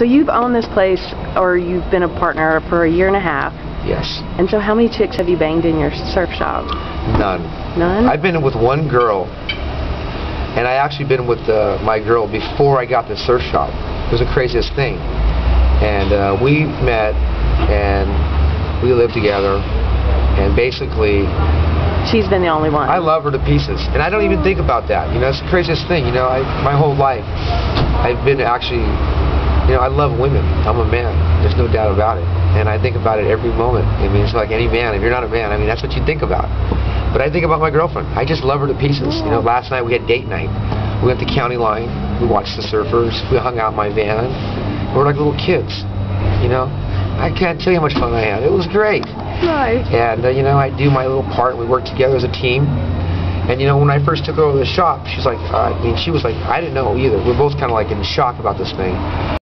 So you've owned this place, or you've been a partner for a year and a half. Yes. And so how many chicks have you banged in your surf shop? None. None? I've been with one girl, and I actually been with uh, my girl before I got the surf shop. It was the craziest thing. And uh, we met, and we lived together, and basically, She's been the only one. I love her to pieces. And I don't even think about that. You know, it's the craziest thing. You know, I, my whole life, I've been actually, you know, I love women. I'm a man. There's no doubt about it. And I think about it every moment. I mean, it's like any man. If you're not a man, I mean, that's what you think about. But I think about my girlfriend. I just love her to pieces. You know, last night we had date night. We went to County Line. We watched the surfers. We hung out in my van. We were like little kids. You know, I can't tell you how much fun I had. It was great. Right. And, uh, you know, I do my little part. We work together as a team. And, you know, when I first took her over to the shop, she's like, uh, I mean, she was like, I didn't know either. We're both kind of like in shock about this thing.